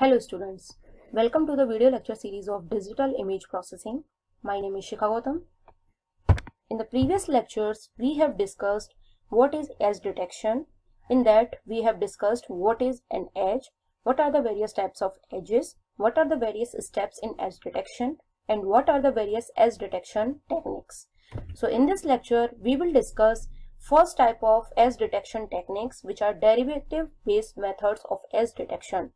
Hello students, welcome to the video lecture series of Digital Image Processing. My name is Shikha Gautam. In the previous lectures, we have discussed what is edge detection. In that, we have discussed what is an edge, what are the various types of edges, what are the various steps in edge detection, and what are the various edge detection techniques. So in this lecture, we will discuss first type of edge detection techniques which are derivative based methods of edge detection.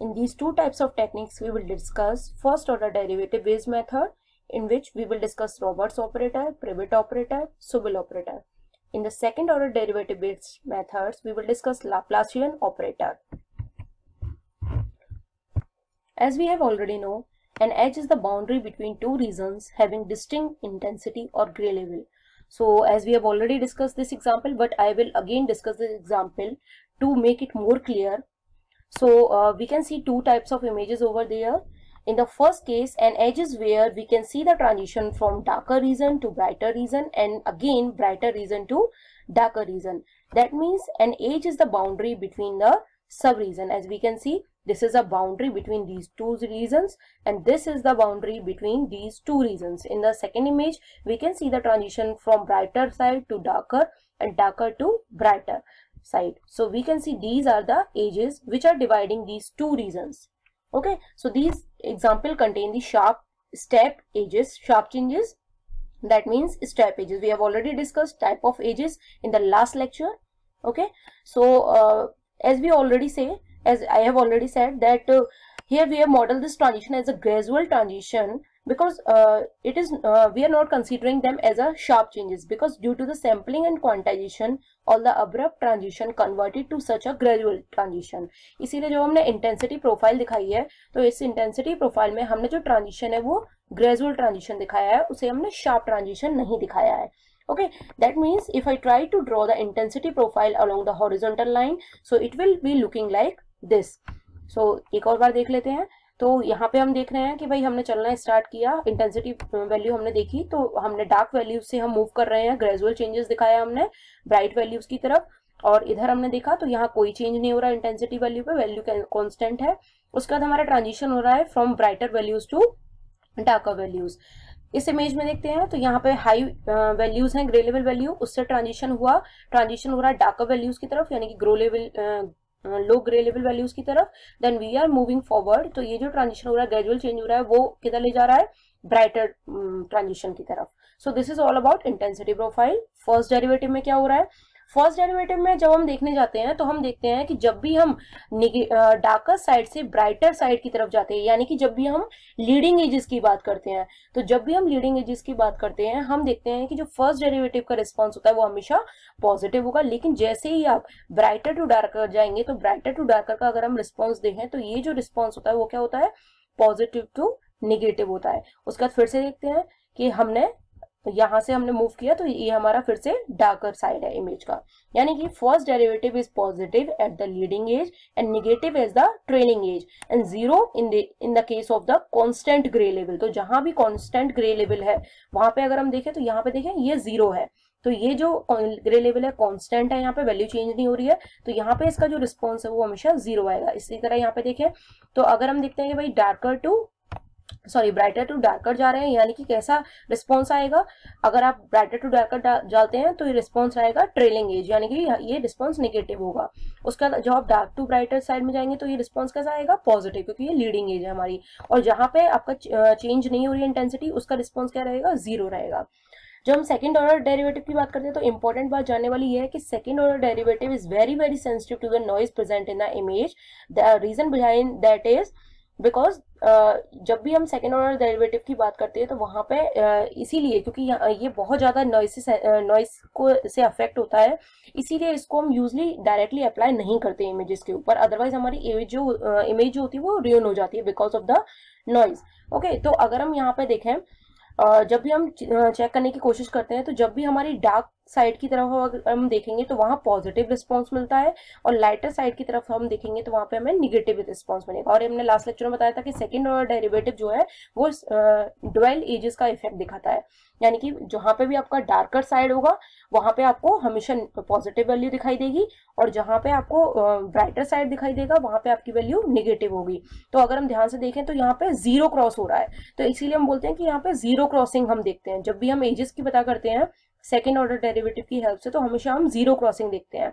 In these two types of techniques we will discuss first order derivative based method in which we will discuss Roberts operator, Prewitt operator, Sobel operator. In the second order derivative based methods we will discuss Laplacian operator. As we have already know, an edge is the boundary between two regions having distinct intensity or gray level. So as we have already discussed this example, but I will again discuss this example to make it more clear. So uh, we can see two types of images over there. In the first case, an edge is where we can see the transition from darker region to brighter region and again brighter region to darker region. That means an edge is the boundary between the sub-region. As we can see, this is a boundary between these two regions and this is the boundary between these two regions. In the second image, we can see the transition from brighter side to darker and darker to brighter side. So we can see these are the edges which are dividing these two regions. Okay, so these example contain the sharp step edges, sharp changes. That means step edges. We have already discussed type of edges in the last lecture. Okay, so uh, as we already say, as I have already said that uh, here we have modeled this transition as a gradual transition because uh, it is uh, we are not considering them as a sharp changes because due to the sampling and quantization all the abrupt transition converted to such a gradual transition इसीलिए जो हमने intensity profile दिखाई है तो इस intensity profile में हमने जो transition है वो gradual transition दिखाया है उसे हमने sharp transition नहीं दिखाया है okay that means if i try to draw the intensity profile along the horizontal line so it will be looking like so so, एक और बार देख लेते हैं तो यहाँ पे हम देख रहे हैं कि भाई हमने चलना स्टार्ट किया इंटेंसिटी वैल्यू हमने देखी तो हमने डार्क वैल्यूज़ से हम मूव कर रहे हैं ग्रेजुअल चेंजेस दिखाया हमने ब्राइट वैल्यूज़ की तरफ़, और इधर हमने देखा तो यहाँ कोई चेंज नहीं हो रहा इंटेंसिटी वैल्यू पे वैल्यू कॉन्स्टेंट है। उसके बाद हमारा ट्रांजिशन हो रहा है from brighter values to darker values इस इमेज में देखते हैं तो यहाँ पे हाई वैल्यूज़ हैं ग्रे लेवल वैल्यू उससे ट्रांजिशन हुआ ट्रांजिशन हो रहा है डार्कर वैल्यूज़ की तरफ़, यानी कि grey level low grey level values की तरफ़ then we are moving forward तो ये जो ट्रांजिशन हो रहा है ग्रेजुअल चेंज हो रहा है, वो किधर ले जा रहा है? ब्राइटर ट्रांजिशन की तरफ़. So this is all about intensity profile first derivative में क्या हो रहा है? फ़र्स्ट डेरिवेटिव में जब हम देखने जाते हैं तो हम देखते हैं कि जब भी हम डार्कर साइड से ब्राइटर साइड की तरफ़ जाते हैं, यानी कि जब भी हम लीडिंग एजेस की बात करते हैं तो जब भी हम लीडिंग एजेस की बात करते हैं, हम देखते हैं कि जो फ़र्स्ट डेरिवेटिव का रिस्पॉन्स होता है, वो हमेशा पॉजिटिव होगा। लेकिन जैसे ही आप ब्राइटर टू डार्कर जाएँगे तो ब्राइटर टू डार्कर का अगर हम रिस्पॉन्स देखें तो ये जो रिस्पॉन्स होता है, वो क्या होता है? पॉजिटिव टू निगेटिव होता है। उसके बाद फिर से देखते हैं कि हमने तो यहाँ से हमने मूव किया तो ये हमारा फिर से डार्कर साइड है इमेज का। यानी कि first derivative is positive at the leading edge and negative edge the training edge and zero in the in the case of the constant grey level तो जहाँ भी कॉन्स्टेंट ग्रे लेवल है, वहाँ पे अगर हम देखें तो यहाँ पे देखें, ये ज़ीरो है। तो ये जो ग्रे लेवल है कांस्टेंट है, यहाँ पे वैल्यू चेंज नहीं हो रही है। तो यहाँ पे इसका जो रिस्पॉन्स है, वो हमेशा ज़ीरो आएगा। इसी तरह यहाँ पे देखें तो अगर हम देखते हैं कि भाई darker to sorry brighter to darker जा रहे हैं, यानी कि कैसा रिस्पॉन्स आएगा? अगर आप ब्राइटर टू डार्कर जाते हैं तो ये रिस्पॉन्स आएगा ट्रेलिंग एज यानी कि ये रिस्पॉन्स निगेटिव होगा। उसका जब आप डार्क टू ब्राइटर साइड में जाएँगे तो ये रिस्पॉन्स कैसा आएगा? पॉजिटिव क्योंकि ये लीडिंग एज है हमारी। और जहाँ पे आपका चेंज नहीं हो रही इंटेंसिटी उसका रिस्पॉन्स क्या रहेगा? ज़ीरो रहेगा। जब हम सेकंड ऑर्डर डेरिवेटिव की बात करते हैं तो इंपॉर्टेंट बात जानने वाली ये है कि second order derivative is very very sensitive to the noise present in the image the reason behind that is because जब भी हम सेकेंड ऑर्डर डेरिवेटिव की बात करते हैं तो वहाँ पे इसीलिए क्योंकि ये बहुत ज़्यादा नॉइस नॉइस को, से अफेक्ट होता है, इसीलिए इसको हम यूजली डायरेक्टली अप्लाई नहीं करते इमेजेस के ऊपर। अदरवाइज़ हमारी इमेज जो इमेज जो होती है, वो रियन हो जाती है because of the noise okay तो अगर हम यहाँ पे देखें जब भी हम चेक करने की कोशिश करते हैं तो जब भी हमारी डार्क साइड की तरफ़ अगर हम देखेंगे तो वहाँ पॉजिटिव रिस्पॉन्स मिलता है और लाइटर साइड की तरफ़ हम देखेंगे तो वहाँ पे हमें निगेटिव रिस्पॉन्स मिलेगा। और हमने लास्ट लेक्चर में बताया था कि सेकेंड और डेरिवेटिव जो है, वो डुअल एजेस का इफ़ेक्ट दिखाता है। यानी कि जहाँ पे भी आपका डार्कर साइड होगा, वहाँ पे आपको हमेशा पॉजिटिव वैल्यू दिखाई देगी और जहाँ पे आपको ब्राइटर साइड दिखाई देगा, वहाँ पे आपकी वैल्यू निगेटिव होगी। तो अगर हम ध्यान से देखें तो यहाँ पे ज़ीरो क्रॉस हो रहा है। तो इसीलिए हम बोलते हैं कि यहाँ पे ज़ीरो क्रॉसिंग हम देखते हैं। जब भी हम एजेस की पता करते हैं सेकेंड ऑर्डर डेरिवेटिव की हेल्प से तो हमेशा हम ज़ीरो क्रॉसिंग देखते हैं।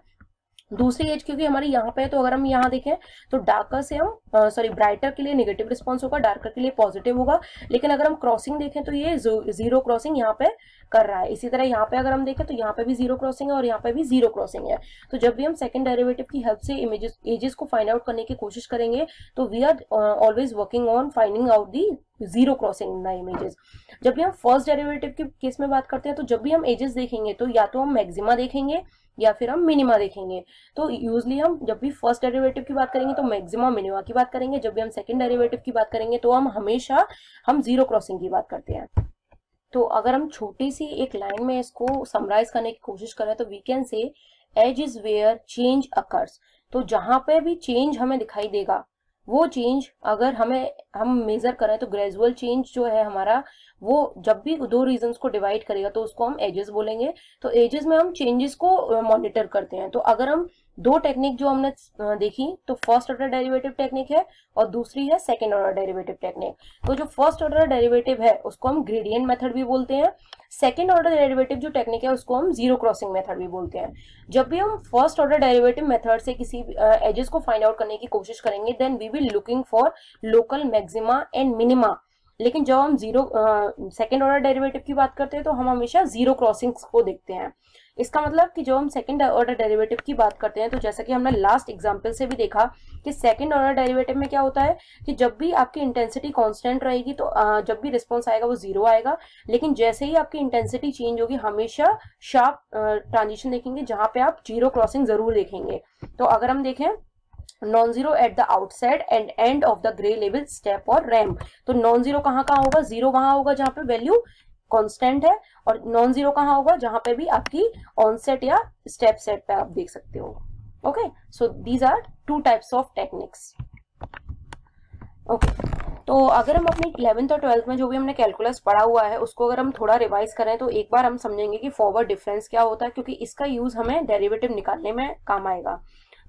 दूसरी एज क्योंकि हमारी यहाँ पे है तो अगर हम यहाँ देखें तो डार्कर से हम सॉरी ब्राइटर के लिए नेगेटिव रिस्पॉन्स होगा डार्कर के लिए पॉजिटिव होगा। लेकिन अगर हम क्रॉसिंग देखें तो ये ज़ीरो क्रॉसिंग यहाँ पे कर रहा है। इसी तरह यहाँ पे अगर हम देखें तो यहाँ पे भी ज़ीरो क्रॉसिंग है और यहाँ पे भी ज़ीरो क्रॉसिंग है। तो जब भी हम सेकंड डेरिवेटिव की हेल्प से इमेजेस एजेस को फाइंड आउट करने की कोशिश करेंगे तो we are always working on finding out the zero crossing in the images जब भी हम फ़र्स्ट डेरिवेटिव के केस में बात करते हैं तो जब भी हम एजेस देखेंगे तो या तो हम मैक्सिमा देखेंगे या फिर हम मिनिमा देखेंगे। तो यूजली हम जब भी फ़र्स्ट डेरिवेटिव की बात करेंगे तो मैक्सिमा मिनिमा की बात करेंगे। जब भी हम सेकंड डेरिवेटिव की बात करेंगे तो हम हमेशा हम ज़ीरो क्रॉसिंग की बात करते हैं। तो अगर हम छोटी सी एक लाइन में इसको समराइज करने की कोशिश करें तो we can say edge is where change occurs तो जहाँ पे भी चेंज हमें दिखाई देगा, वो चेंज अगर हमें, हम मेजर करें तो ग्रेजुअल चेंज जो है हमारा वो जब भी दो रीजंस को डिवाइड करेगा तो उसको हम एजेस बोलेंगे। तो एजेस में हम चेंजेस को मॉनिटर करते हैं। तो अगर हम दो टेक्निक जो हमने देखी तो फ़र्स्ट ऑर्डर डेरिवेटिव टेक्निक है और दूसरी है सेकेंड ऑर्डर डेरिवेटिव टेक्निक तो जो फ़र्स्ट ऑर्डर डेरिवेटिव है, उसको हम ग्रेडियंट मेथड भी बोलते हैं। सेकेंड ऑर्डर डेरिवेटिव जो टेक्निक है, उसको हम ज़ीरो क्रॉसिंग मेथड भी बोलते हैं। जब भी हम फ़र्स्ट ऑर्डर डेरिवेटिव मेथड से किसी एजेस को फाइंड आउट करने की कोशिश करेंगे then we will looking for local maxima and minima लेकिन जब हम ज़ीरो सेकेंड ऑर्डर डेरिवेटिव की बात करते हैं तो हम हमेशा ज़ीरो क्रॉसिंग्स को देखते हैं। इसका मतलब कि जब हम सेकेंड ऑर्डर डेरिवेटिव की बात करते हैं तो जैसा कि हमने लास्ट एग्जांपल से भी देखा कि सेकेंड ऑर्डर डेरिवेटिव में क्या होता है कि जब भी आपकी इंटेंसिटी कांस्टेंट रहेगी तो जब भी रिस्पॉन्स आएगा, वो ज़ीरो आएगा। लेकिन जैसे ही आपकी इंटेंसिटी चेंज होगी, हमेशा शार्प ट्रांजिशन देखेंगे, जहाँ पे आप ज़ीरो क्रॉसिंग ज़रूर देखेंगे। तो अगर हम देखें non zero at the outside and and of the grey level step और रैम तो नॉन ज़ीरो कहाँ कहाँ होगा? ज़ीरो वहाँ होगा जहाँ पे वैल्यू कांस्टेंट है और नॉन ज़ीरो कहाँ होगा? जहाँ पे भी आपकी ऑनसेट या स्टेप सेट पे आप देख सकते हो। Okay so these are two types of techniques okay तो अगर हम अपनी इलेवेंथ और ट्वेल्थ में जो भी हमने कैलकुलस पढ़ा हुआ है, उसको अगर हम थोड़ा रिवाइज करें तो एक बार हम समझेंगे कि फॉरवर्ड डिफरेंस क्या होता है, क्योंकि इसका यूज़ हमें डेरिवेटिव निकालने में काम आएगा।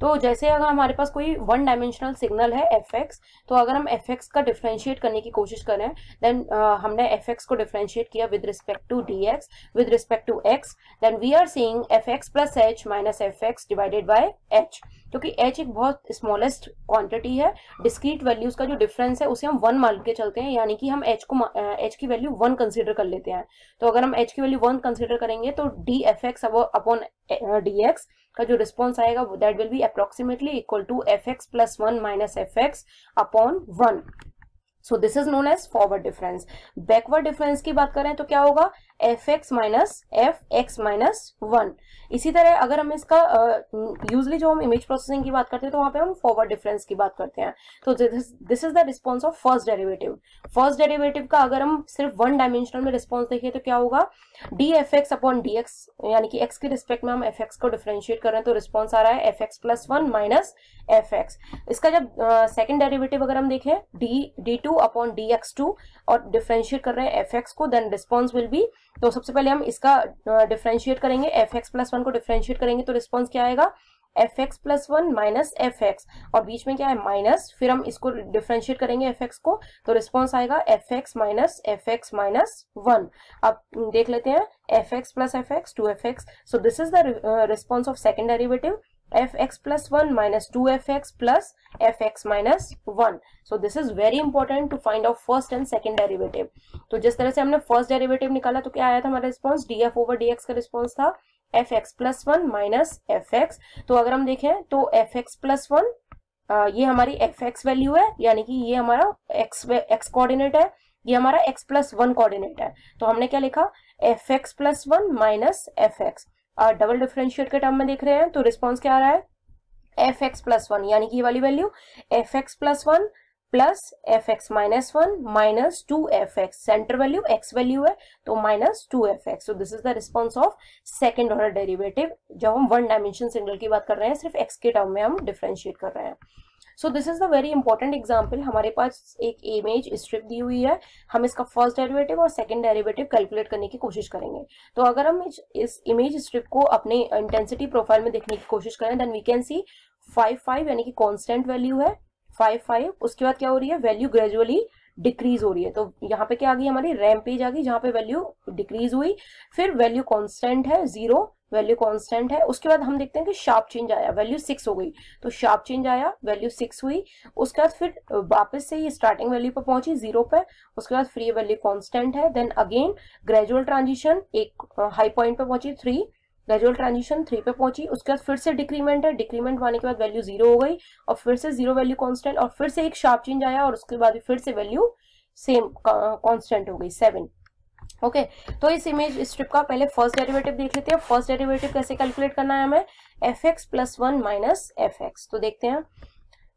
तो जैसे अगर हमारे पास कोई वन डायमेंशनल सिग्नल है एफ़ एक्स तो अगर हम एफ़ एक्स का डिफ्रेंशिएट करने की कोशिश करें देन uh, हमने एफ़ एक्स को डिफ्रेंशिएट किया with respect to d x with respect to x then we are seeing f x plus h minus f x divided by h क्योंकि H एक बहुत स्मॉलेस्ट क्वांटिटी है। Discrete values का जो difference है उसे हम वन मान के चलते हैं यानी कि हम एच को एच की वैल्यू वन कंसिडर कर लेते हैं। तो अगर हम एच की वैल्यू वन कंसिडर करेंगे तो d f x upon d x का जो रिस्पॉन्स आएगा that will be approximately equal to f x plus one minus f x upon one so this is known as forward difference backward difference की बात करें तो क्या होगा? F x minus f x minus one इसी तरह अगर हम इसका यूजली जो हम इमेज प्रोसेसिंग की बात करते हैं तो वहाँ पे हम फॉरवर्ड डिफरेंस की बात करते हैं। तो this is the response of first derivative first derivative का अगर हम सिर्फ़ वन डायमेंशनल में रिस्पॉन्स देखें तो क्या होगा? D f x upon d x यानी कि एक्स के रिस्पेक्ट में हम एफ़ एक्स को डिफ्रेंशिएट कर रहे हैं तो रिस्पॉन्स आ रहा है f x plus one minus f x इसका जब सेकेंड uh, डेरिवेटिव अगर हम देखें d d two upon d x two और डिफ्रेंशिएट कर रहे हैं एफ़ एक्स को देन रिस्पॉन्स विल बी तो सबसे पहले हम इसका डिफ्रेंशिएट करेंगे। एफ़ एक्स प्लस वन को डिफ्रेंशिएट करेंगे तो रिस्पॉन्स क्या आएगा? F x plus one minus f x और बीच में क्या है? माइनस फिर हम इसको डिफ्रेंशिएट करेंगे एफ़ एक्स को तो रिस्पॉन्स आएगा f x minus f x minus one अब देख लेते हैं। F x plus f x two f x so this is the response of second derivative f x plus one minus two f x plus f x minus one so this is very important to find out first and second derivative तो जिस तरह से हमने first derivative निकाला तो क्या आया था हमारा response d f over d x का रिस्पॉन्स था। F x plus one minus f x तो अगर हम देखें तो एफ़ एक्स प्लस वन ये हमारी एफ़ एक्स वैल्यू है, यानी कि ये हमारा एक्स एक्स कोऑर्डिनेट है। ये हमारा एक्स प्लस वन कोऑर्डिनेट है। तो हमने क्या लिखा? F x plus one minus f x double differentiate के टर्म में देख रहे हैं तो रिस्पॉन्स क्या आ रहा है? एफ़ एक्स प्लस वन यानी कि ये वाली value f x plus one plus f x minus one minus two f x centre value x value है तो minus two f x so this is the response of second order derivative जब हम one dimension single की बात कर रहे हैं, सिर्फ़ एक्स के टर्म में हम डिफ्रेंशिएट कर रहे हैं। So this is the very important example हमारे पास एक इमेज स्ट्रिप दी हुई है। हम इसका फ़र्स्ट डेरिवेटिव और सेकंड डेरिवेटिव कैलकुलेट करने की कोशिश करेंगे। तो अगर हम इस इमेज स्ट्रिप को अपने इंटेंसिटी प्रोफ़ाइल में देखने की कोशिश करें then we can see five five यानी कि कॉन्स्टेंट वैल्यू है। फाइव फाइव उसके बाद क्या हो रही है? वैल्यू ग्रेजुअली डिक्रीज हो रही है। तो यहाँ पे क्या आ गई? हमारी रैम पेज आ गई, जहाँ पे वैल्यू डिक्रीज हुई। फिर वैल्यू कांस्टेंट है ज़ीरो वैल्यू कांस्टेंट है, उसके बाद हम देखते हैं कि शार्प चेंज आया, वैल्यू सिक्स हो गई तो शार्प चेंज आया, वैल्यू सिक्स हुई, उसके बाद फिर वापस से ये स्टार्टिंग वैल्यू पर पहुँची ज़ीरो पे, उसके बाद फ्री वैल्यू कांस्टेंट है देन अगेन ग्रेजुअल ट्रांजिशन एक हाई पॉइंट पे पहुँची थ्री ग्रेजुअल ट्रांजिशन थ्री पे पहुँची, उसके बाद फिर से डिक्रीमेंट है डिक्रीमेंट आने के बाद वैल्यू ज़ीरो हो गई, और फिर से ज़ीरो वैल्यू कांस्टेंट और फिर से एक शार्प चेंज आया, और उसके बाद फिर से वैल्यू सेम कांस्टेंट हो गई सेवन ओके? तो इस इमेज स्ट्रिप का पहले फ़र्स्ट डेरिवेटिव देख लेते हैं। फ़र्स्ट डेरिवेटिव कैसे कैलकुलेट करना है हमें? F x plus one minus f x तो देखते हैं।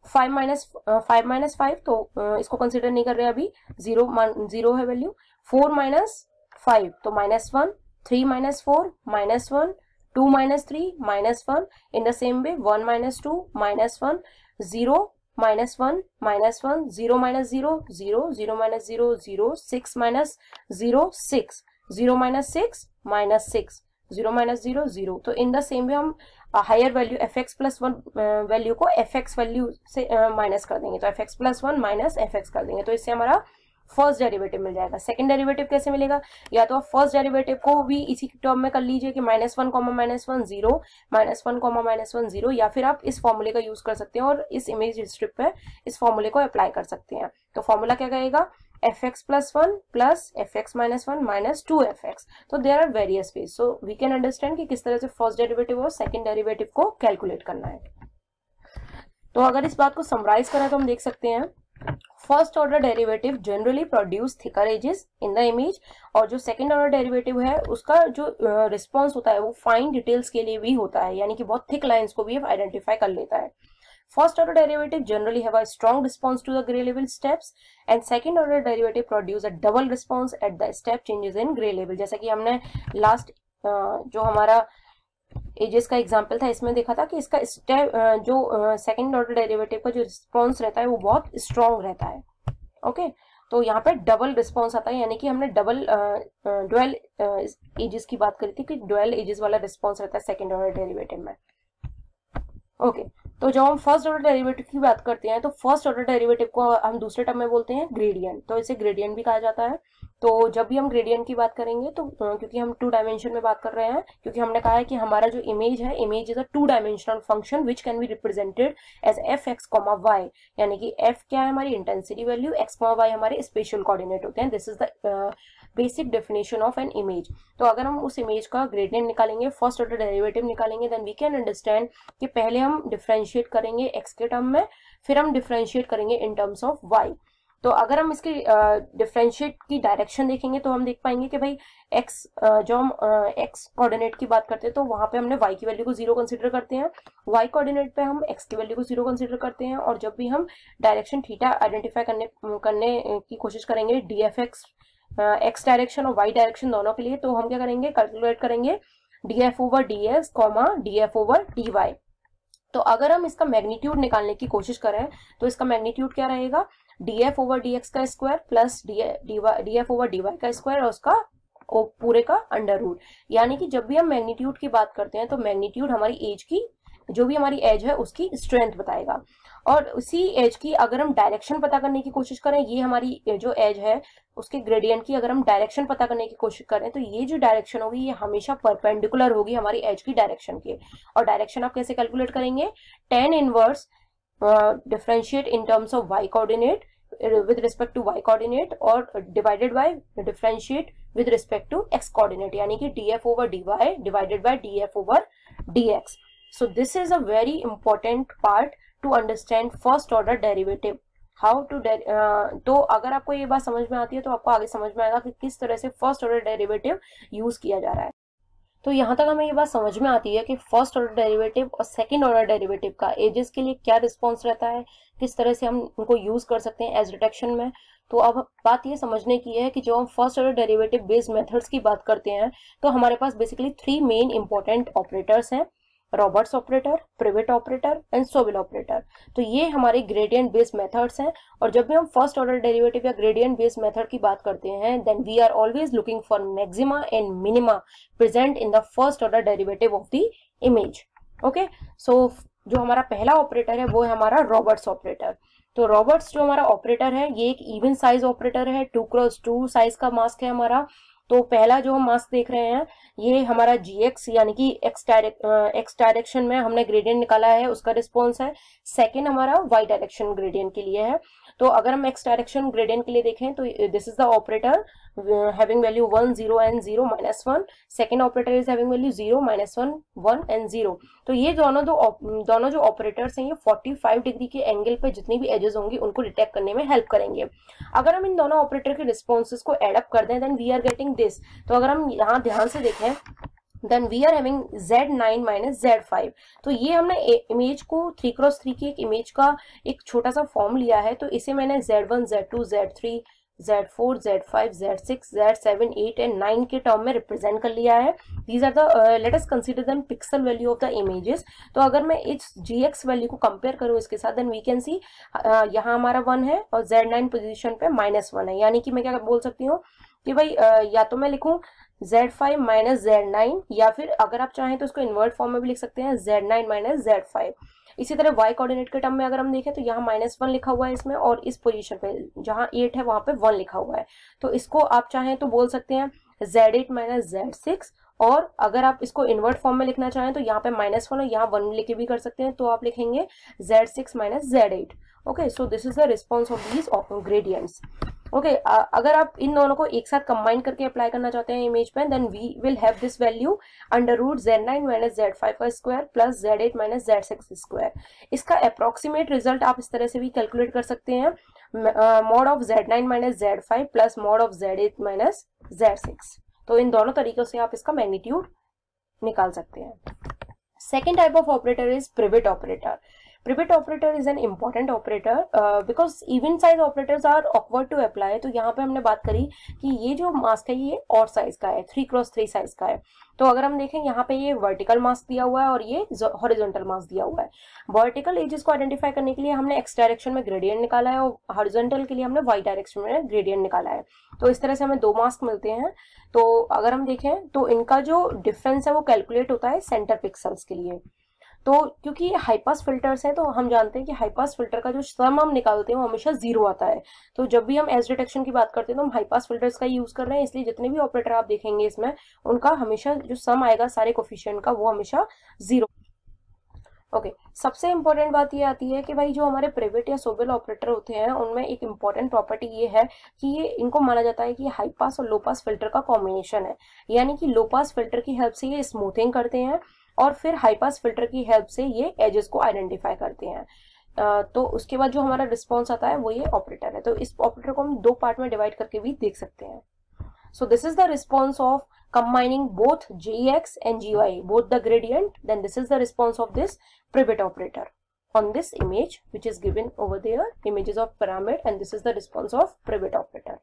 Five minus five minus five तो uh, इसको कंसिडर नहीं कर रहे अभी। ज़ीरो ज़ीरो है वैल्यू फोर माइनस फाइव तो minus one three minus four minus one two minus three minus one in the same way one minus two minus one zero minus one minus one zero minus zero zero zero minus zero zero six minus zero six. Zero minus six minus six. Zero minus zero zero. तो in the same way हम higher value f x plus one value को f x value से minus uh, कर देंगे। तो f x plus one minus f x कर देंगे। तो इससे हमारा फ़र्स्ट डेरिवेटिव मिल जाएगा। सेकंड डेरिवेटिव कैसे मिलेगा? या तो आप फ़र्स्ट डेरिवेटिव को भी इसी टर्म में कर लीजिए कि minus one comma minus one zero minus one comma minus one zero या फिर आप इस फॉर्मूले का यूज़ कर सकते हैं और इस इमेज स्ट्रिप पे इस फॉर्मूले को अप्लाई कर सकते हैं। तो फॉर्मूला क्या कहेगा? F x plus one plus f x minus one minus two f x तो there are various ways so we can understand कि किस तरह से फ़र्स्ट डेरिवेटिव और सेकेंड डेरिवेटिव को कैलकुलेट करना है। तो अगर इस बात को समराइज करें तो हम देख सकते हैं first order derivative generally produce thicker edges in the image और जो सेकेंड ऑर्डर डेरिवेटिव है उसका जो रिस्पॉन्स uh, होता है वो फाइन डिटेल्स के लिए भी होता है यानी कि बहुत थिक लाइन्स को भी आइडेंटिफाई कर लेता है। First order derivative generally have a strong response to the grey level steps and second order derivative produce a double response at the step changes in grey level जैसा कि हमने last जो हमारा एजेस का example था इसमें देखा था कि इसका स्टेप जो सेकेंड ऑर्डर डेरिवेटिव का जो रिस्पॉन्स रहता है वो बहुत स्ट्रॉन्ग रहता है। ओके तो यहाँ पर डबल रिस्पॉन्स आता है यानी कि हमने डबल डुअल एजेस की बात करी थी कि डुअल एजेस वाला रिस्पॉन्स रहता है सेकेंड ऑर्डर डेरिवेटिव में। ओके okay, तो जब हम फ़र्स्ट ऑर्डर डेरिवेटिव की बात करते हैं तो फ़र्स्ट ऑर्डर डेरिवेटिव को हम दूसरे टर्म में बोलते हैं ग्रेडियंट तो इसे ग्रेडियंट भी कहा जाता है। तो जब भी हम ग्रेडियंट की बात करेंगे तो क्योंकि हम टू डायमेंशन में बात कर रहे हैं, क्योंकि हमने कहा है कि हमारा जो इमेज है image is a two dimensional function which can be represented as f x comma y यानी कि एफ़ क्या है हमारी intensity value x comma y हमारे स्पेशल कोऑर्डिनेट होते हैं. This is the basic definition of an image तो अगर हम उस इमेज का ग्रेडियंट निकालेंगे फ़र्स्ट ऑर्डर डेरिवेटिव निकालेंगे देन वी कैन अंडरस्टैंड कि पहले हम डिफ्रेंशिएट करेंगे एक्स के टर्म में, फिर हम डिफ्रेंशिएट करेंगे इन टर्म्स ऑफ़ वाई तो अगर हम इसकी डिफ्रेंशिएट की डायरेक्शन देखेंगे तो हम देख पाएँगे कि भाई एक्स जो हम एक्स कोऑर्डिनेट की बात करते हैं तो वहाँ पे हमने वाई की वैल्यू को ज़ीरो कंसिडर करते हैं। वाई कोऑर्डिनेट पे हम एक्स की वैल्यू को ज़ीरो कंसिडर करते हैं, और जब भी हम डायरेक्शन थीटा आइडेंटिफाई करने करने की कोशिश करेंगे d f x x direction और वाई डायरेक्शन दोनों के लिए तो हम क्या करेंगे? कैलकुलेट करेंगे d f over d x comma d f over d y तो अगर हम इसका मैग्नीट्यूड निकालने की कोशिश करें तो इसका मैग्नीट्यूड क्या रहेगा? D f over d x का square plus d f over d y का स्क्वायर और उसका पूरे का अंडर रूट यानी कि जब भी हम मैग्नीट्यूड की बात करते हैं तो मैग्नीट्यूड हमारी एज की, जो भी हमारी एज है, उसकी स्ट्रेंथ बताएगा। और उसी एज की अगर हम डायरेक्शन पता करने की कोशिश करें, ये हमारी जो एज है, उसके ग्रेडियंट की अगर हम डायरेक्शन पता करने की कोशिश करें तो ये जो डायरेक्शन होगी, ये हमेशा परपेंडिकुलर होगी हमारी एज की डायरेक्शन के। और डायरेक्शन आप कैसे कैलकुलेट करेंगे? Tan inverse differentiate in terms of y coordinate with respect to y coordinate or divided by, differentiate with respect to x coordinate yani ki df over dy divided by df over dx so this is a very important part to understand first order derivative. How to तो अगर आपको ये बात समझ में आती है तो आपको आगे समझ में आएगा कि किस तरह से फ़र्स्ट ऑर्डर डेरिवेटिव यूज़ किया जा रहा है। तो यहाँ तक हमें ये बात समझ में आती है कि फ़र्स्ट ऑर्डर डेरिवेटिव और सेकंड ऑर्डर डेरिवेटिव का एजेस के लिए क्या रिस्पॉन्स रहता है, किस तरह से हम उनको यूज़ कर सकते हैं एज डिटेक्शन में। तो अब बात ये समझने की है कि जो हम first order derivative based methods की बात करते हैं तो हमारे पास basically three main important operators हैं। Roberts operator Prewitt operator and Sobel operator तो ये हमारे ग्रेडियंट बेस्ड मेथड्स हैं और जब भी हम फ़र्स्ट ऑर्डर डेरिवेटिव या ग्रेडियंट बेस्ड मेथड की बात करते हैं then we are always looking for maxima and minima present in the first order derivative of the image okay so जो हमारा पहला ऑपरेटर है, वो है हमारा रॉबर्ट्स ऑपरेटर तो रॉबर्ट्स जो हमारा ऑपरेटर है, ये एक इवन साइज़ ऑपरेटर है टू क्रॉस टू साइज़ का मास्क है हमारा तो पहला जो हम मास्क देख रहे हैं, ये हमारा जी एक्स यानी कि एक्स डायरेक्ट एक्स डायरेक्शन में हमने ग्रेडियंट निकाला है, उसका रिस्पॉन्स है। सेकेंड हमारा वाई डायरेक्शन ग्रेडियंट के लिए है। तो अगर हम एक्स डायरेक्शन ग्रेडियंट के लिए देखें तो this is the operator having value one zero and zero minus one second operator is having value zero minus one one and zero तो ये दोनों दो दोनों जो ऑपरेटर्स हैं, ये 45 डिग्री के एंगल पर जितनी भी एजेस होंगी, उनको डिटेक्ट करने में हेल्प करेंगे। अगर हम इन दोनों ऑपरेटर के रिस्पॉन्सेज को एडअप कर दें then we are getting this तो अगर हम यहाँ ध्यान से देखें then we are having z nine minus z तो ये हमने इमेज को थ्री क्रॉस थ्री की एक इमेज का एक छोटा सा फॉर्म लिया है तो इसे मैंने z one z two z three z four z five z six z seven eight and nine के टर्म में रिप्रेजेंट कर लिया है। These are the let consider them pixel value of the images तो अगर मैं इस जी एक्स वैल्यू को कंपेयर करूँ इसके साथ देन वी कैन सी यहाँ हमारा वन है और जेड नाइन पोजिशन पे माइनस वन है। यानी कि मैं क्या बोल सकती हूँ कि भाई uh, या तो मैं लिखूं z five minus z nine या फिर अगर आप चाहें तो इसको इन्वर्ट फॉर्म में भी लिख सकते हैं z nine minus z five इसी तरह वाई कोऑर्डिनेट के टर्म में अगर हम देखें तो यहाँ माइनस वन लिखा हुआ है इसमें और इस पोजीशन पे जहाँ एट है वहाँ पे वन लिखा हुआ है. तो इसको आप चाहें तो बोल सकते हैं z eight minus z six और अगर आप इसको इन्वर्ट फॉर्म में लिखना चाहें तो यहाँ पे माइनस वन और यहाँ वन लिखे भी कर सकते हैं तो आप लिखेंगे z six minus z eight okay so this is the response of these gradients okay अगर आप इन दोनों को एक साथ कंबाइन करके अप्लाई करना चाहते हैं इमेज पे then we will have this value under root z nine minus z five का square plus z eight minus z six square इसका अप्रोक्सीमेट रिज़ल्ट आप इस तरह से भी कैलकुलेट कर सकते हैं mod of z nine minus z five plus mod of z eight minus z six तो इन दोनों तरीकों से आप इसका मैग्नीट्यूड निकाल सकते हैं। Second type of operator is Prewitt operator Pivot operator is an important operator because even size size are awkward to apply. तो यहाँ पे हमने बात करी कि ये जो मास्क है, ये और साइज़ का है थ्री क्रॉस थ्री साइज़ का है। तो अगर हम देखें, यहाँ पे ये वर्टिकल मास्क दिया हुआ है और ये हॉरिजॉन्टल मास्क दिया हुआ है। वर्टिकल एजेस को आइडेंटिफाई करने के लिए हमने एक्स डायरेक्शन में ग्रेडियंट निकाला है और हॉरिजॉन्टल के लिए हमने वाई डायरेक्शन में ग्रेडियंट निकाला है। तो इस तरह से हमें दो मास्क मिलते हैं। तो अगर हम देखें तो इनका जो डिफरेंस है वो कैलकुलेट होता है सेंटर पिक्सल्स के लिए। तो क्योंकि ये हाईपास फिल्टर्स है तो हम जानते हैं कि हाईपास फ़िल्टर का जो सम हम निकालते हैं वो हमेशा ज़ीरो आता है। तो जब भी हम एज डिटेक्शन की बात करते हैं तो हम हाईपास फिल्टर्स का यूज़ कर रहे हैं इसलिए जितने भी ऑपरेटर आप देखेंगे इसमें उनका हमेशा जो सम आएगा सारे कोफिशियंट का वो हमेशा ज़ीरो ओके okay, सबसे इम्पोर्टेंट बात ये आती है कि भाई जो हमारे प्राइवेट या सोबल ऑपरेटर होते हैं उनमें एक इंपॉर्टेंट प्रॉपर्टी ये है कि ये इनको माना जाता है कि हाई पास और लो पास फ़िल्टर का कॉम्बिनेशन है। यानी कि लो पास फ़िल्टर की हेल्प से ये स्मूथिंग करते हैं और फिर हाईपास फ़िल्टर की हेल्प से ये एजेस को आइडेंटिफाई करते हैं। तो उसके बाद जो हमारा रिस्पॉन्स आता है वो ये ऑपरेटर है। तो इस ऑपरेटर को हम दो पार्ट में डिवाइड करके भी देख सकते हैं। So this is the response of combining both g x and g y both the gradient then this is the response of this Prewitt operator on this image which is given over the images of pyramid and this is the response of Prewitt operator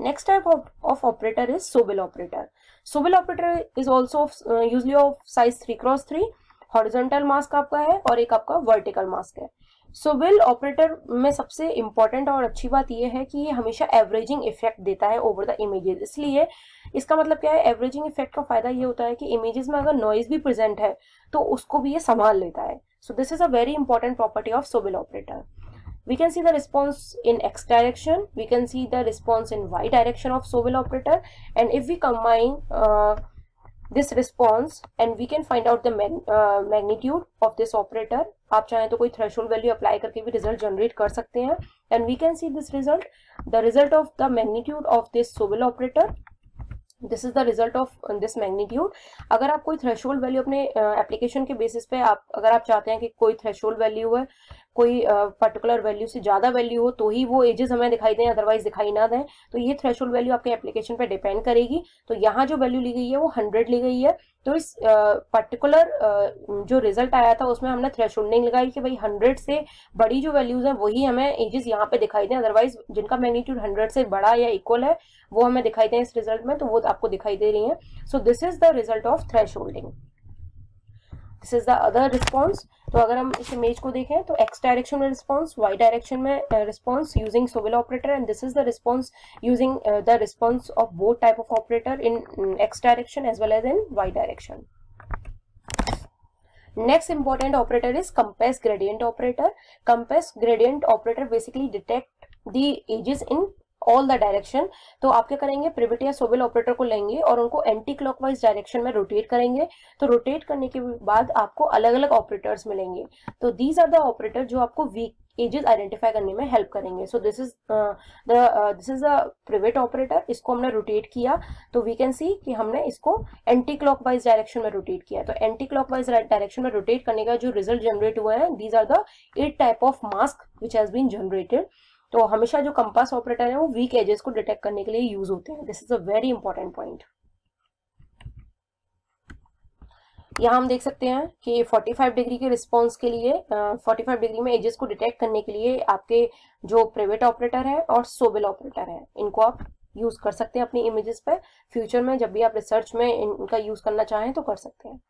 Next type of, of operator is Sobel operator. Sobel operator is also uh, usually of size 3 cross 3 horizontal mask आपका है और एक आपका vertical mask है। Sobel operator में सबसे important और अच्छी बात यह है कि ये हमेशा एवरेजिंग इफ़ेक्ट देता है ओवर द इमेजेस इसलिए इसका मतलब क्या है? एवरेजिंग इफ़ेक्ट का फ़ायदा ये होता है कि इमेजेस में अगर नॉइज़ भी प्रेजेंट है तो उसको भी ये संभाल लेता है। So this is a very important property of Sobel operator we can see the response in x direction we can see the response in y direction of Sobel operator and if we combine uh, this response and we can find out the mag, uh, magnitude of this operator आप चाहें तो कोई threshold value apply करके भी result generate कर सकते हैं and we can see this result the result of the magnitude of this Sobel operator this is the result of this magnitude अगर आप कोई थ्रेशोल्ड वैल्यू अपने एप्लीकेशन uh, के बेसिस पे आप अगर आप चाहते हैं कि कोई थ्रेशोल्ड वैल्यू है कोई पर्टिकुलर वैल्यू से ज़्यादा वैल्यू हो तो ही वो एजेस हमें दिखाई दें अदरवाइज़ दिखाई ना दें। तो ये थ्रेश वैल्यू आपके एप्लीकेशन पर डिपेंड करेगी। तो यहाँ जो वैल्यू ली गई है, वो हंड्रेड ली गई है। तो इस पर्टिकुलर जो रिज़ल्ट आया था, उसमें हमने थ्रेश लगाई कि भाई हंड्रेड से बड़ी जो वैल्यूज़ है, वही हमें एजेस यहाँ पे दिखाई दें। अदरवाइज़ जिनका मैग्नीट्यूड हंड्रेड से बड़ा या इक्वल है, वो हमें दिखाई दें इस रिज़ल्ट में तो वो आपको दिखाई दे रही है। So this is the result of threshold this is the other response तो अगर हम इस इमेज को देखें तो एक्स डायरेक्शन में रिस्पॉन्स वाई डायरेक्शन में response using Sobel operator and this is the response using the response of both type of operator in x direction as well as in y direction next important operator is compass gradient operator. Compass gradient operator basically detect the edges in all the direction तो आप क्या करेंगे? Prewitt या सोबल operator को लेंगे और उनको anti clockwise direction में रोटेट करेंगे। तो रोटेट करने के बाद आपको अलग अलग ऑपरेटर्स मिलेंगे। तो दीज आर द ऑपरेटर जो आपको वीक एजेस आइडेंटिफाई करने में हेल्प करेंगे। So this is the this is the Prewitt operator इसको हमने रोटेट किया। तो वी कैन सी कि हमने इसको एंटी क्लॉकवाइज डायरेक्शन में रोटेट किया। तो एंटी क्लॉकवाइज डायरेक्शन में रोटेट करने का जो रिज़ल्ट जनरेट हुआ है these are the eight type of mask which has been generated तो हमेशा जो कंपास ऑपरेटर है वो वीक एजेस को डिटेक्ट करने के लिए यूज़ होते हैं। This is a very important point यहाँ हम देख सकते हैं कि 45 डिग्री के रिस्पॉन्स के लिए uh, 45 डिग्री में एजेस को डिटेक्ट करने के लिए आपके जो प्राइवेट ऑपरेटर है और सोबल ऑपरेटर है इनको आप यूज़ कर सकते हैं अपनी इमेजेस पे। फ्यूचर में जब भी आप रिसर्च में इनका यूज़ करना चाहें तो कर सकते हैं।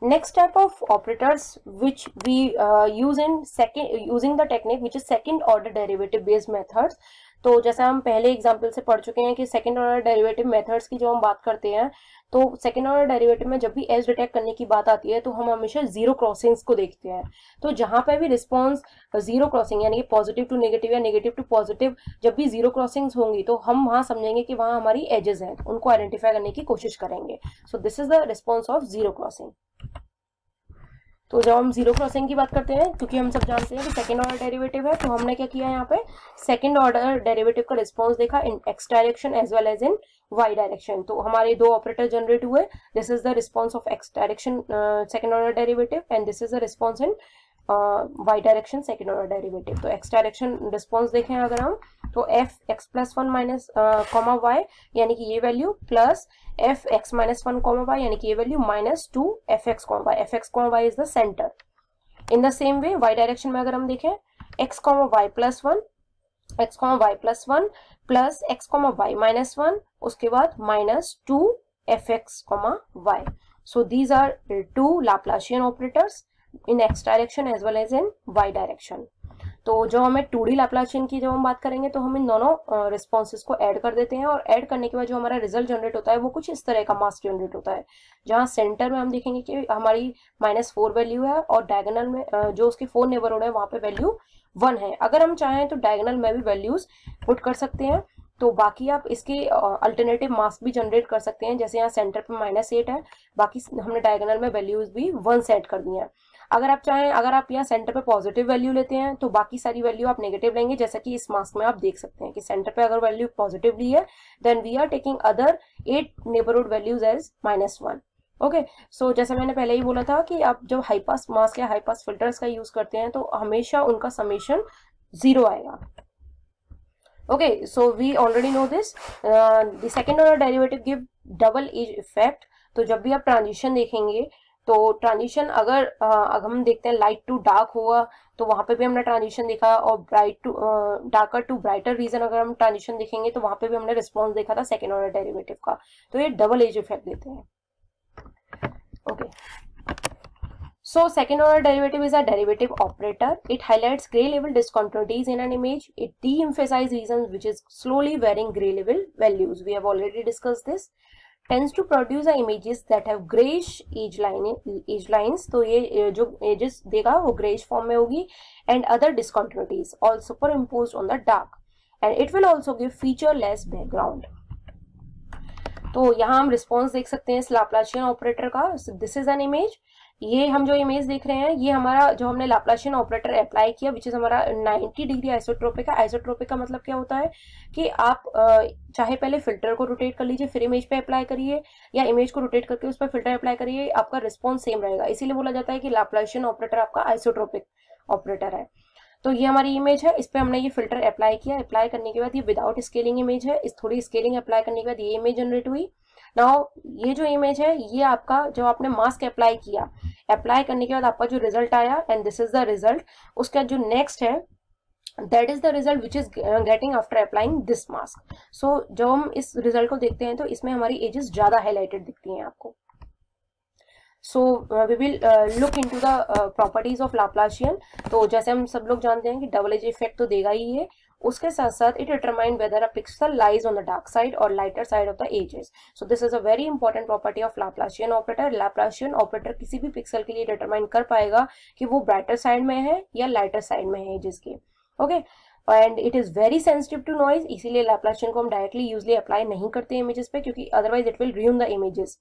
Next type of operators which we uh, use in second using the technique which is second order derivative based methods तो जैसा हम पहले एग्ज़ाम्पल से पढ़ चुके हैं कि सेकेंड ऑर्डर डेरिवेटिव मेथड्स की जो हम बात करते हैं तो सेकेंड ऑर्डर डेरिवेटिव में जब भी एज डिटेक्ट करने की बात आती है तो हम हमेशा ज़ीरो क्रॉसिंग्स को देखते हैं। तो जहाँ पे भी रिस्पॉन्स ज़ीरो क्रॉसिंग यानी कि पॉजिटिव टू नेगेटिव या नेगेटिव टू पॉजिटिव जब भी ज़ीरो क्रॉसिंग्स होंगी तो हम वहाँ समझेंगे कि वहाँ हमारी एजेस हैं, उनको आइडेंटिफाई करने की कोशिश करेंगे। So this is the response of zero crossing तो जब हम ज़ीरो क्रॉसिंग की बात करते हैं, क्योंकि हम सब जानते हैं कि सेकंड ऑर्डर डेरिवेटिव है तो हमने क्या किया यहाँ पे? सेकंड ऑर्डर डेरिवेटिव का रिस्पॉन्स देखा in x direction as well as in y direction तो हमारे दो ऑपरेटर जनरेट हुए। This is the response of x direction second order derivative and this is the response in y direction second order derivative तो x direction response देखें अगर हम तो f x plus one minus comma y यानी कि ये value plus f x minus one comma y यानी कि ये value minus two f x comma y f x comma y is the centre in the same way y direction में अगर हम देखें x comma y plus one x comma y plus one plus x comma y minus one उसके बाद minus two f x comma y so these are two Laplacian operators. In x direction as well as in y direction तो जो हमें to D Laplacian की जब हम बात करेंगे तो हम इन दोनों रिस्पॉन्सेज को ऐड कर देते हैं और ऐड करने के बाद जो हमारा रिज़ल्ट जनरेट होता है, वो कुछ इस तरह का मास जनरेट होता है, जहाँ सेंटर में हम देखेंगे कि हमारी माइनस फोर वैल्यू है और डायगनल में जो उसके फोर नेबर नेबरहुड है, वहाँ पे वैल्यू वन है। अगर हम चाहें तो डायगनल में भी वैल्यूज़ पुट कर सकते हैं। तो बाकी आप इसके अल्टरनेटिव मास्क भी जनरेट कर सकते हैं। जैसे यहाँ सेंटर पे माइनस एट है, बाकी हमने डायगोनल में वैल्यूज़ भी वन सेट कर दी हैं। अगर आप चाहें, अगर आप यहाँ सेंटर पे पॉजिटिव वैल्यू लेते हैं तो बाकी सारी वैल्यू आप नेगेटिव लेंगे। जैसा कि इस मास्क में आप देख सकते हैं कि सेंटर पे अगर वैल्यू पॉजिटिव ली है then we are taking other eight neighbourhood values as minus one okay so जैसा मैंने पहले ही बोला था कि आप जब हाई पास मास्क या हाई पास फिल्टर्स का यूज़ करते हैं तो हमेशा उनका समीशन ज़ीरो आएगा। Okay so we already know this. Uh, the second order derivative give double edge effect. तो जब भी आप ट्रांजिशन देखेंगे तो ट्रांजिशन अगर अगर हम देखते हैं लाइट टू डार्क हुआ तो वहाँ पे भी हमने ट्रांजिशन देखा और bright to darker to brighter region अगर हम ट्रांजिशन देखेंगे तो वहाँ पे भी हमने रिस्पॉन्स देखा था सेकेंड ऑर्डर डेरिवेटिव का। तो ये डबल एज इफ़ेक्ट देते हैं। Okay okay. So second order derivative is a derivative operator. It highlights gray level discontinuities in an image. It de-emphasizes regions which is slowly varying gray level values. We have already discussed this. Tends to produce images that have greyish edge line edge lines तो ये जो edges देगा वो greyish form में होगी discontinuities all superimpose on the dark and it will also give featureless background तो यहाँ हम रिस्पॉन्स देख सकते हैं इस लाप्लाशियन ऑपरेटर का दिस इज़ एन इमेज ये हम जो इमेज देख रहे हैं, ये हमारा जो हमने लाप्लाशियन ऑपरेटर अप्लाई किया विच इज़ हमारा 90 डिग्री आइसोट्रोपिक है। आइसोट्रोपिक का मतलब क्या होता है कि आप चाहे पहले फ़िल्टर को रोटेट कर लीजिए, फिर इमेज पे अप्लाई करिए, या इमेज को रोटेट करके उस पर फ़िल्टर अप्लाई करिए, आपका रिस्पॉन्स सेम रहेगा। इसीलिए बोला जाता है कि लाप्लाशियन ऑपरेटर आपका आइसोट्रोपिक ऑपरेटर है। तो ये हमारी इमेज है, इस पर हमने ये फ़िल्टर अप्लाई किया। अप्लाई करने के बाद ये विदाउट स्केलिंग इमेज है। इस थोड़ी स्केलिंग अप्लाई करने के बाद ये इमेज जनरेट हुई। नाउ ये जो इमेज है, ये आपका जो आपने मास्क अप्लाई किया अप्लाई करने के बाद आपका जो रिज़ल्ट आया and this is the result उसका जो नेक्स्ट है that is the result which is getting after applying this mask so जब हम इस रिज़ल्ट को देखते हैं तो इसमें हमारी एजेस ज़्यादा हाईलाइटेड दिखती हैं आपको। So we will look into the properties of Laplacian तो जैसे हम सब लोग जानते हैं कि डबल एज इफ़ेक्ट तो देगा ही है उसके साथ साथ it determine whether a pixel lies on the dark side और lighter side of the edges so this is a very important property of Laplacian operator Laplacian operator किसी भी पिक्सल के लिए डिटरमाइन कर पाएगा कि वो ब्राइटर साइड में है या लाइटर साइड में है एजेस के। Okay and it is very sensitive to noise इसीलिए लैप्लाशियन को हम डायरेक्टली यूजली अप्लाई नहीं करते इमेजेस पे, क्योंकि otherwise it will ruin the images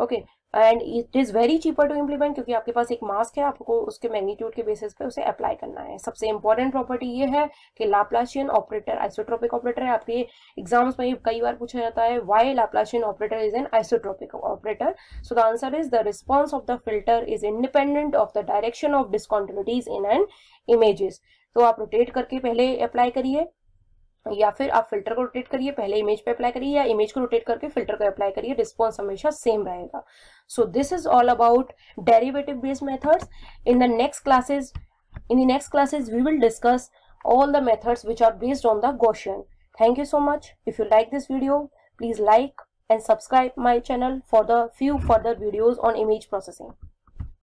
okay and it is very cheaper to implement क्योंकि आपके पास एक मास्क है, आपको उसके मैग्नीट्यूड के बेसिस पे उसे अप्लाई करना है। सबसे इंपॉर्टेंट प्रॉपर्टी ये है कि लाप्लाशियन ऑपरेटर आइसोट्रोपिक ऑपरेटर है। आपके एग्ज़ाम्स में कई बार पूछा जाता है why Laplacian operator is an isotropic operator so the answer is the response of the filter is independent of the direction of discontinuities in and images तो आप rotate करके पहले अप्लाई करिए। या फिर आप फ़िल्टर को रोटेट करिए, पहले इमेज पे अप्लाई करिए या इमेज को रोटेट करके फ़िल्टर को अप्लाई करिए रिस्पॉन्स हमेशा सेम रहेगा। So this is all about derivative based methods in the next classes in the next classes we will discuss all the methods which are based on the Gaussian thank you so much if you like this video please like and subscribe my channel for the few further videos on image processing